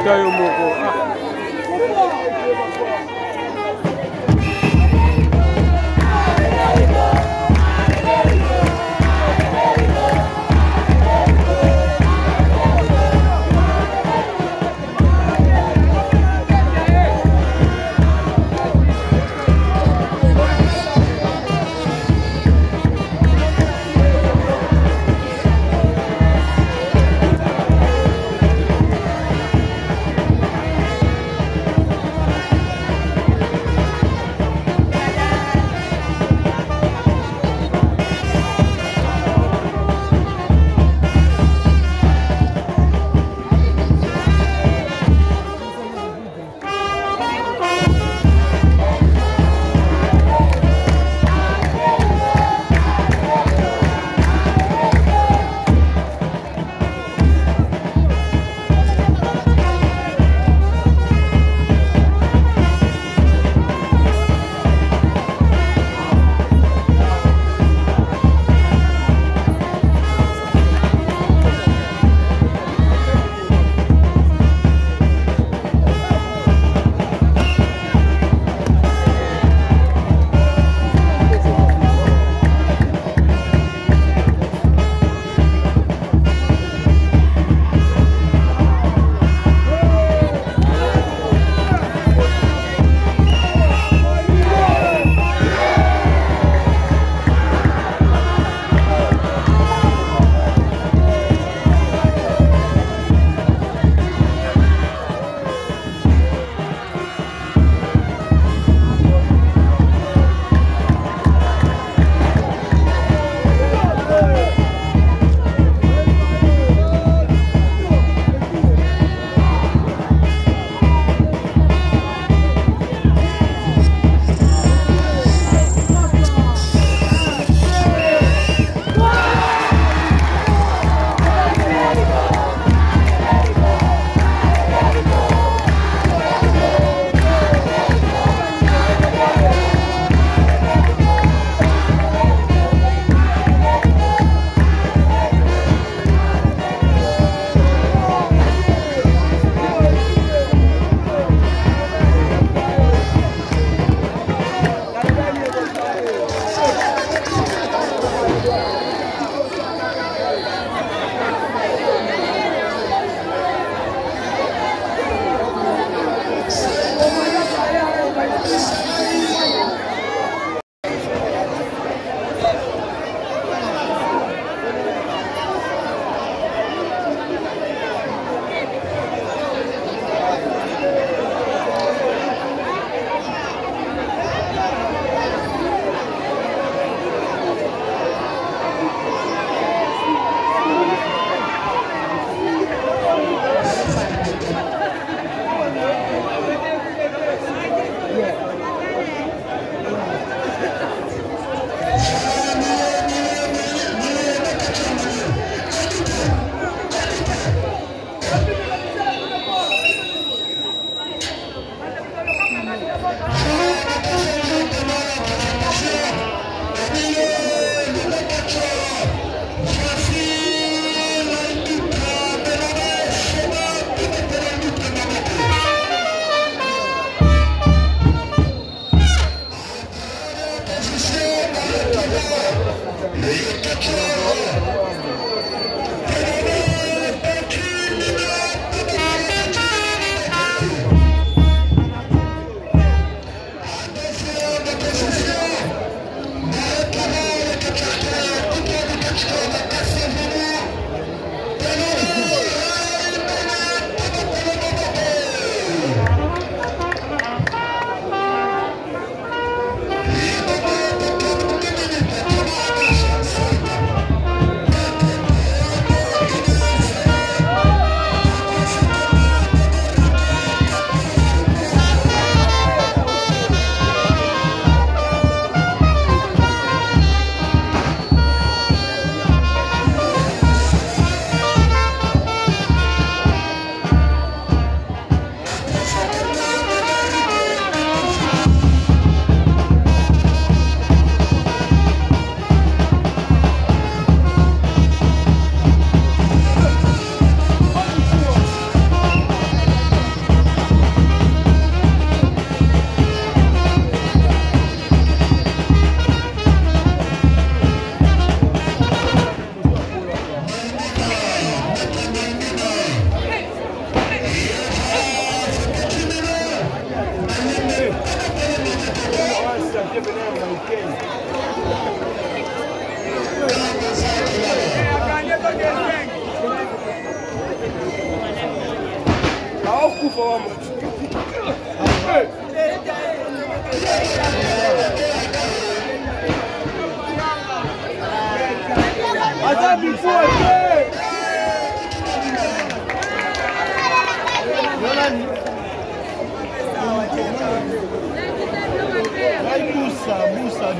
ata yo moko ah.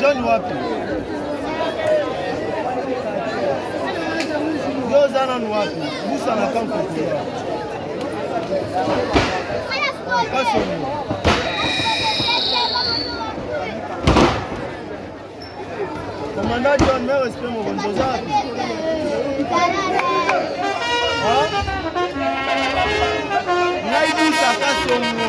John wapi? Yoza nanu wapi? Musa na kan kokura. Kaso ni. Komanda John, me respect mo bonzo zapi. Ha? Naibu sakaso ni.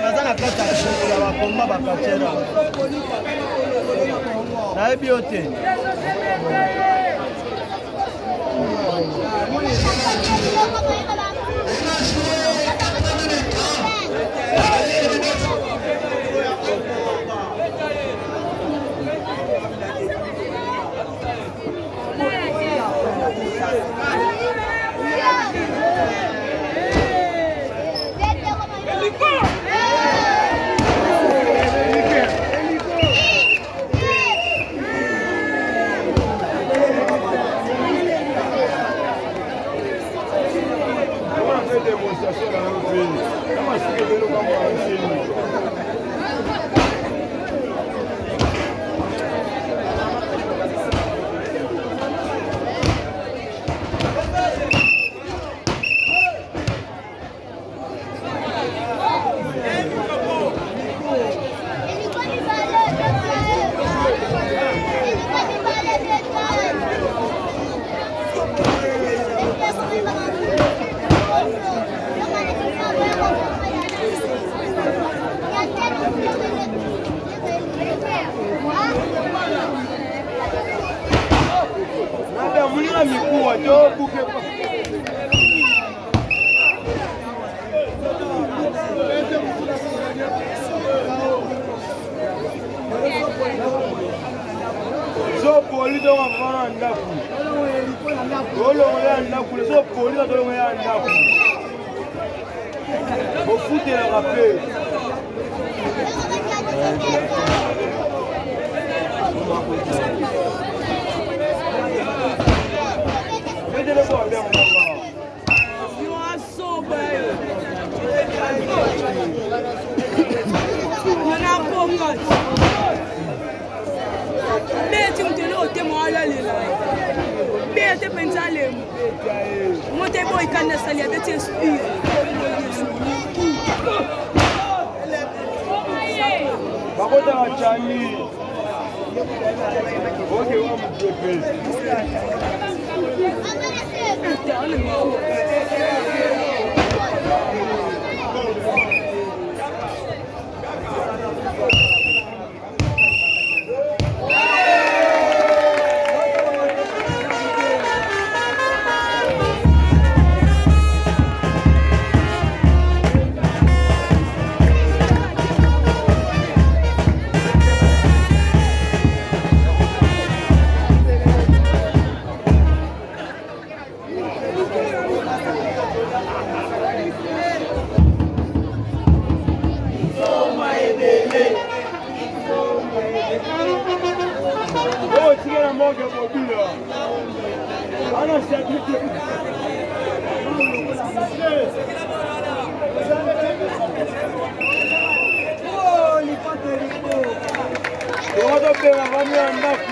naza na kati ya bakomba bakatera nayebi yo te Thank you. zopoli tongo mwana ndako tolongo ya ndako zopoli to tolongo ya ndako bofutelaka mpe ya te mpenza alembo moto ebo ikanda sali abe ti espire bakota bacangi oke wa mutepe drogue mobile ana siabite okozobela vami ya ndako